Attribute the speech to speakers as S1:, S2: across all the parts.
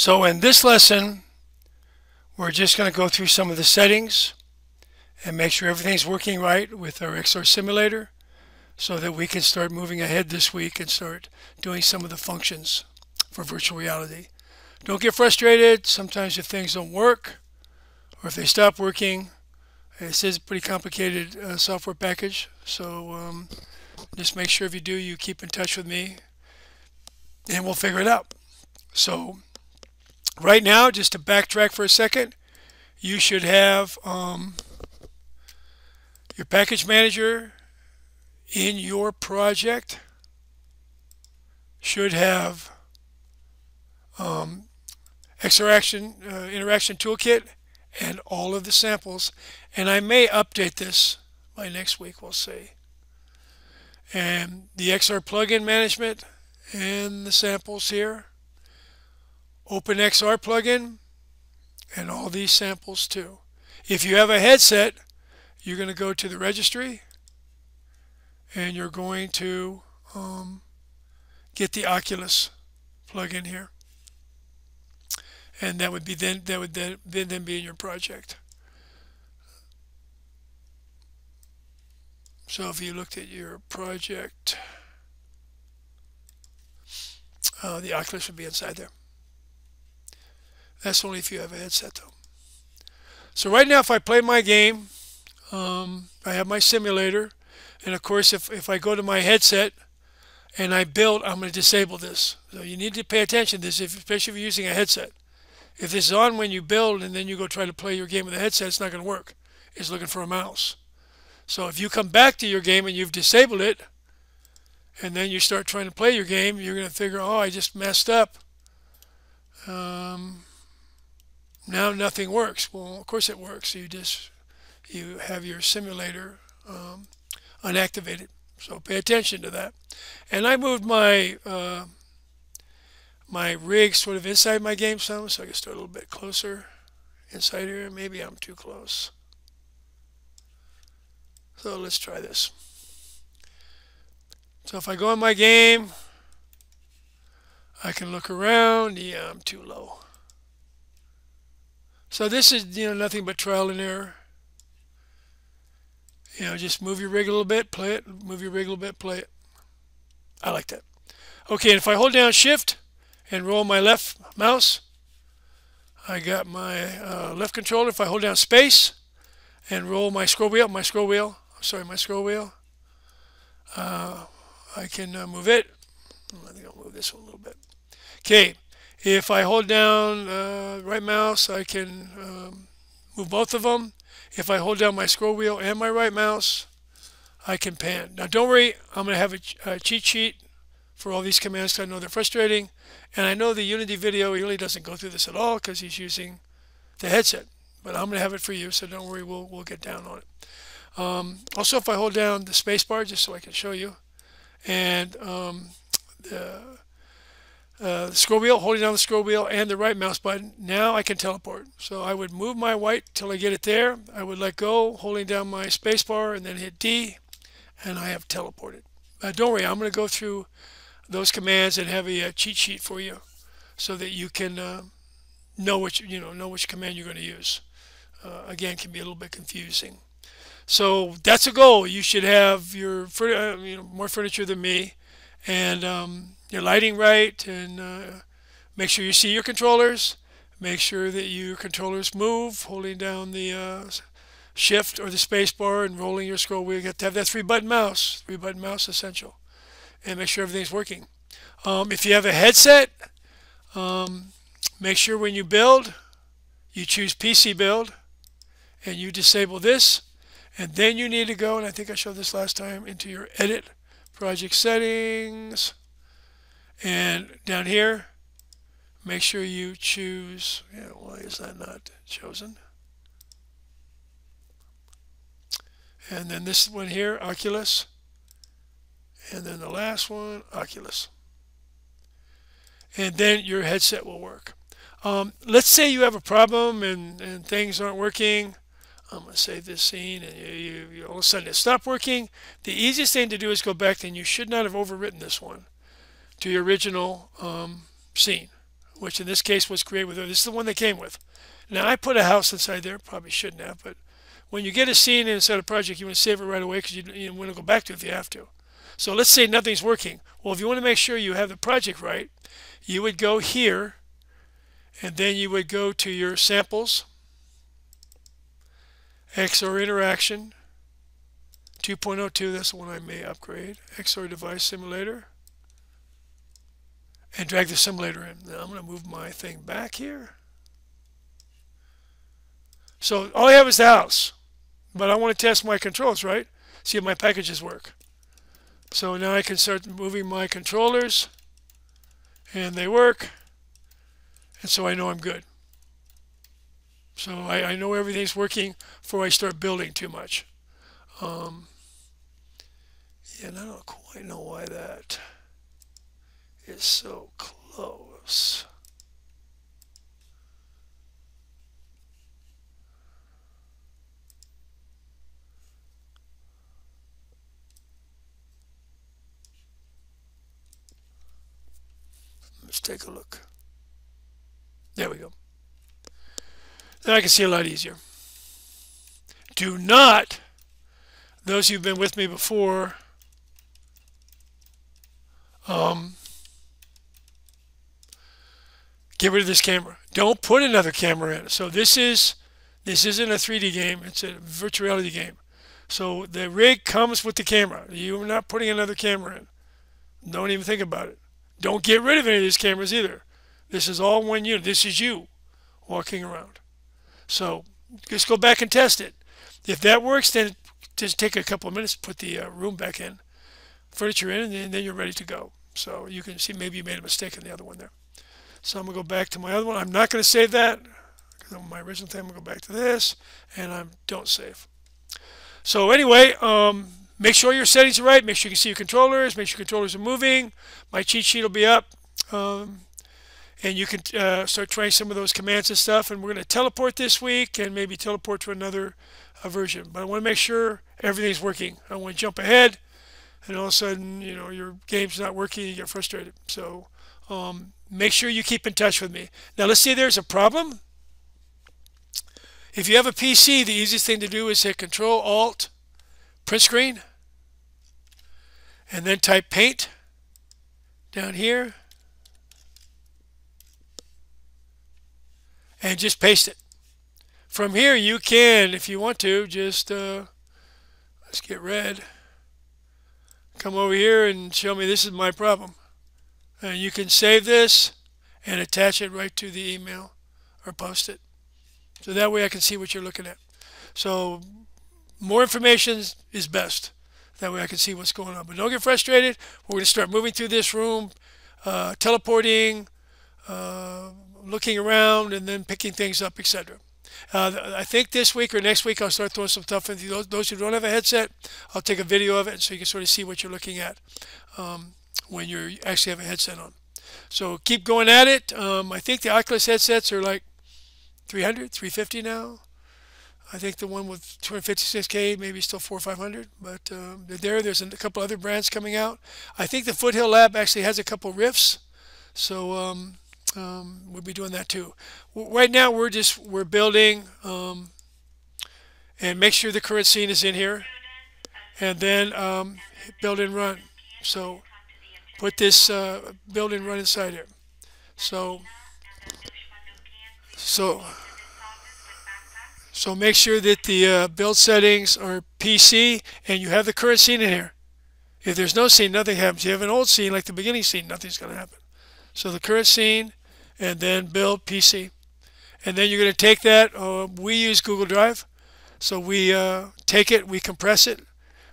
S1: So in this lesson, we're just going to go through some of the settings and make sure everything's working right with our XR simulator so that we can start moving ahead this week and start doing some of the functions for virtual reality. Don't get frustrated. Sometimes if things don't work or if they stop working, this is a pretty complicated uh, software package. So um, just make sure if you do, you keep in touch with me and we'll figure it out. So right now, just to backtrack for a second, you should have um, your package manager in your project should have um, XR uh, Interaction Toolkit and all of the samples. And I may update this by next week, we'll see. And the XR plugin management and the samples here. OpenXR plugin and all these samples too. If you have a headset, you're going to go to the registry and you're going to um, get the Oculus plugin here. And that would be then that would then, then be in your project. So if you looked at your project, uh, the Oculus would be inside there. That's only if you have a headset though. So right now if I play my game, um, I have my simulator and of course if, if I go to my headset and I build, I'm going to disable this. So you need to pay attention to this, if, especially if you're using a headset. If this is on when you build and then you go try to play your game with a headset, it's not going to work. It's looking for a mouse. So if you come back to your game and you've disabled it, and then you start trying to play your game, you're going to figure, oh, I just messed up. Um, now nothing works. Well, of course it works. You just you have your simulator um, unactivated. So pay attention to that. And I moved my uh, my rig sort of inside my game some, so I can start a little bit closer inside here. Maybe I'm too close. So let's try this. So if I go in my game, I can look around. Yeah, I'm too low. So this is, you know, nothing but trial and error. You know, just move your rig a little bit, play it, move your rig a little bit, play it. I like that. Okay, and if I hold down shift and roll my left mouse, I got my uh, left controller. If I hold down space and roll my scroll wheel, my scroll wheel, sorry, my scroll wheel, uh, I can uh, move it. I think I'll move this one a little bit. Okay, if I hold down uh, right mouse, I can um, move both of them. If I hold down my scroll wheel and my right mouse, I can pan. Now don't worry, I'm going to have a, a cheat sheet for all these commands I know they're frustrating. And I know the Unity video really doesn't go through this at all because he's using the headset. But I'm going to have it for you, so don't worry, we'll, we'll get down on it. Um, also, if I hold down the space bar, just so I can show you, and um, the uh, scroll wheel, holding down the scroll wheel and the right mouse button, now I can teleport. So I would move my white till I get it there. I would let go, holding down my space bar and then hit D, and I have teleported. Uh, don't worry, I'm going to go through those commands and have a, a, cheat sheet for you so that you can uh, know which you know know which command you're going to use. Uh, again, can be a little bit confusing. So that's a goal. You should have your uh, you know more furniture than me, and um, your lighting right and uh, make sure you see your controllers. Make sure that your controllers move, holding down the uh, shift or the space bar and rolling your scroll wheel. You have to have that three button mouse. Three button mouse essential. And make sure everything's working. Um, if you have a headset, um, make sure when you build, you choose PC build and you disable this. And then you need to go, and I think I showed this last time, into your edit project settings and down here, make sure you choose, yeah, why is that not chosen? And then this one here, Oculus. And then the last one, Oculus. And then your headset will work. Um, let's say you have a problem and, and things aren't working. I'm going to save this scene and you, you, you, all of a sudden it stopped working. The easiest thing to do is go back and you should not have overwritten this one to your original um, scene. which in this case was created with this is the one they came with now I put a house inside there probably shouldn't have but when you get a scene inside a project you want to save it right away because you, you want to go back to it if you have to so let's say nothing's working well if you want to make sure you have the project right you would go here and then you would go to your samples XR interaction 2.02 that's the one I may upgrade. XR device simulator. And drag the simulator in. Now I'm going to move my thing back here. So all I have is the house but I want to test my controls right? See if my packages work. So now I can start moving my controllers and they work and so I know I'm good so I, I know everything's working before I start building too much um, and I don't quite know why that is so close. Let's take a look. There we go. Then I can see a lot easier. Do not, those who've been with me before, um, get rid of this camera. Don't put another camera in. So this is this isn't a 3D game. It's a virtual reality game. So the rig comes with the camera. You're not putting another camera in. Don't even think about it. Don't get rid of any of these cameras either. This is all one unit. This is you walking around. So just go back and test it. If that works, then just take a couple of minutes, put the uh, room back in, furniture in, and then you're ready to go. So you can see maybe you made a mistake in the other one there. So I'm going to go back to my other one. I'm not going to save that my original thing, I'm going to go back to this and I don't save. So anyway, um, make sure your settings are right. Make sure you can see your controllers. Make sure your controllers are moving. My cheat sheet will be up. Um, and you can uh, start trying some of those commands and stuff. And we're going to teleport this week and maybe teleport to another uh, version. But I want to make sure everything's working. I want to jump ahead and all of a sudden, you know, your game's not working, you get frustrated. So um, make sure you keep in touch with me. Now let's say there's a problem. If you have a PC, the easiest thing to do is hit Control Alt, print screen, and then type paint down here, and just paste it. From here, you can, if you want to, just uh, let's get red. Come over here and show me this is my problem. And you can save this and attach it right to the email or post it. So that way I can see what you're looking at. So more information is best. That way I can see what's going on. But don't get frustrated. We're going to start moving through this room, uh, teleporting, uh, looking around, and then picking things up, etc. Uh, I think this week or next week I'll start throwing some stuff into those, those who don't have a headset. I'll take a video of it so you can sort of see what you're looking at. Um, when you actually have a headset on. So keep going at it. Um, I think the Oculus headsets are like 300, 350 now. I think the one with 256K maybe still four or 500, but um, there. There's a couple other brands coming out. I think the Foothill Lab actually has a couple Rifts, so um, um, we'll be doing that too. Right now we're just we're building um, and make sure the current scene is in here, and then um, build and run. So put this uh, building right inside here. So, so, so make sure that the uh, build settings are PC and you have the current scene in here. If there's no scene, nothing happens. You have an old scene, like the beginning scene, nothing's going to happen. So the current scene, and then build PC. And then you're going to take that. Uh, we use Google Drive. So we uh, take it, we compress it,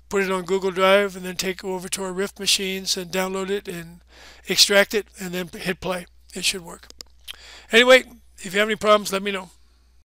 S1: put it on Google Drive, and then take it over to our Rift machines and download it and extract it, and then hit play. It should work. Anyway, if you have any problems, let me know.